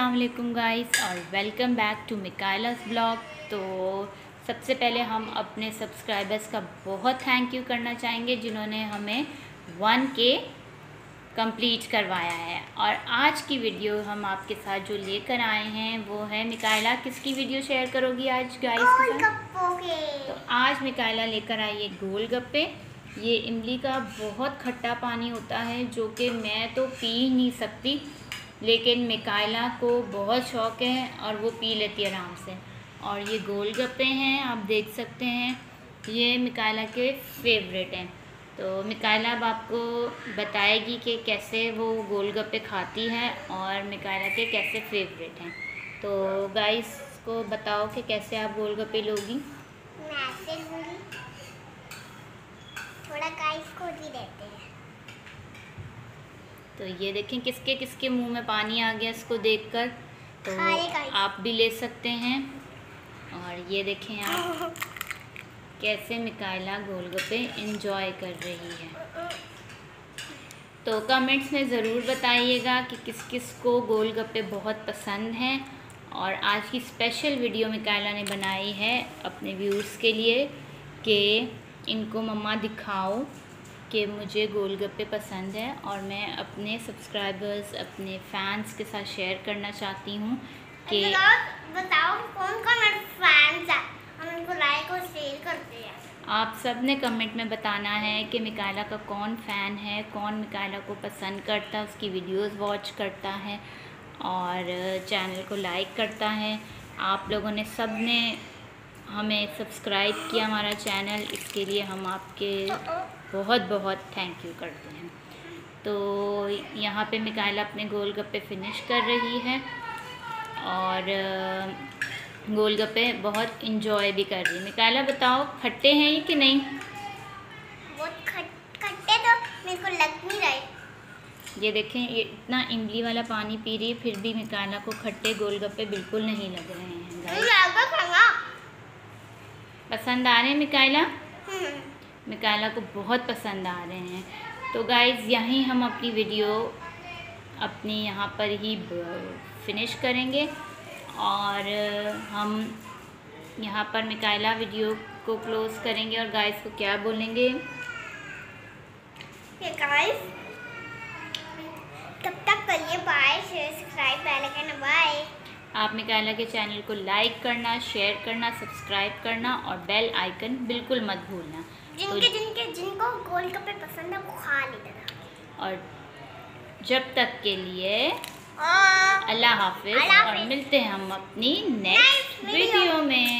वालेकुम गाइस और welcome back to Mikaila's blog तो सबसे पहले हम अपने सब्सक्राइबर्स का बहुत थैंक यू करना चाहेंगे जिन्होंने हमें वन के कंप्लीट करवाया है। और आज की वीडियो हम आपके साथ जो लेकर आए हैं वो है मिकाइला किसकी वीडियो शेयर करोगी आज गाइस तो आज मिकाइला लेकर आई है गोल गप्पे ये इमली का बहुत खट्टा पानी होता है जो कि मैं तो पी ही नहीं सकती। लेकिन मिकायला को बहुत शौक़ है और वो पी लेती है आराम से। और ये गोल गप्पे हैं, आप देख सकते हैं। ये मिकायला के फेवरेट हैं। तो मिकाइला अब आपको बताएगी कि कैसे वो गोल गप्पे खाती है और मिकायला के कैसे फेवरेट हैं। तो गाइस को बताओ कि कैसे आप गोलगप्पे लोगी? थोड़ा गाइस को भी देते हैं। तो ये देखें किसके किसके मुँह में पानी आ गया इसको देखकर। तो आप भी ले सकते हैं। और ये देखें आप कैसे मिकाइला गोलगप्पे इंजॉय कर रही है। तो कमेंट्स में ज़रूर बताइएगा कि किस किस को गोलगप्पे बहुत पसंद हैं। और आज की स्पेशल वीडियो मिकाइला ने बनाई है अपने व्यूज़ के लिए कि इनको मम्मा दिखाओ। कि मुझे गोलगप्पे पसंद है और मैं अपने सब्सक्राइबर्स अपने फैंस के साथ शेयर करना चाहती हूँ कि बताओ कौन कौन फैंस है? हम इनको लाइक और शेयर करते हैं। आप सबने कमेंट में बताना है कि मिकाला का कौन फ़ैन है कौन मिकाला को पसंद करता है उसकी वीडियोस वॉच करता है और चैनल को लाइक करता है। आप लोगों ने सबने हमें सब्सक्राइब किया हमारा चैनल इसके लिए हम आपके बहुत बहुत थैंक यू करते हैं। तो यहाँ पे मिकाइला अपने गोलगप्पे फिनिश कर रही है और गोलगप्पे बहुत इंजॉय भी कर रही है। मिकाइला बताओ खट्टे हैं कि नहीं? बहुत खट्टे तो मेरे को लग नहीं रहे। ये देखें ये इतना इमली वाला पानी पी रही है फिर भी मिकाइला को खट्टे गोलगप्पे बिल्कुल नहीं लग रहे हैं। पसंद आ रहे हैं मिकाइला? हम्म। मिकाला को बहुत पसंद आ रहे हैं। तो गाइज़ यहीं हम अपनी वीडियो अपने यहाँ पर ही फिनिश करेंगे। और हम यहाँ पर मिकाला वीडियो को क्लोज़ करेंगे और गाइस को क्या बोलेंगे? गाइस तब तक करिए bye subscribe bell icon bye आप कहला के चैनल को लाइक करना शेयर करना सब्सक्राइब करना और बेल आइकन बिल्कुल मत भूलना। जिनके तो, जिनके जिनको गोलगप्पे पसंद है वो खा लेना। और जब तक के लिए अल्लाह हाफिज और मिलते हैं हम अपनी नेक्स्ट वीडियो में।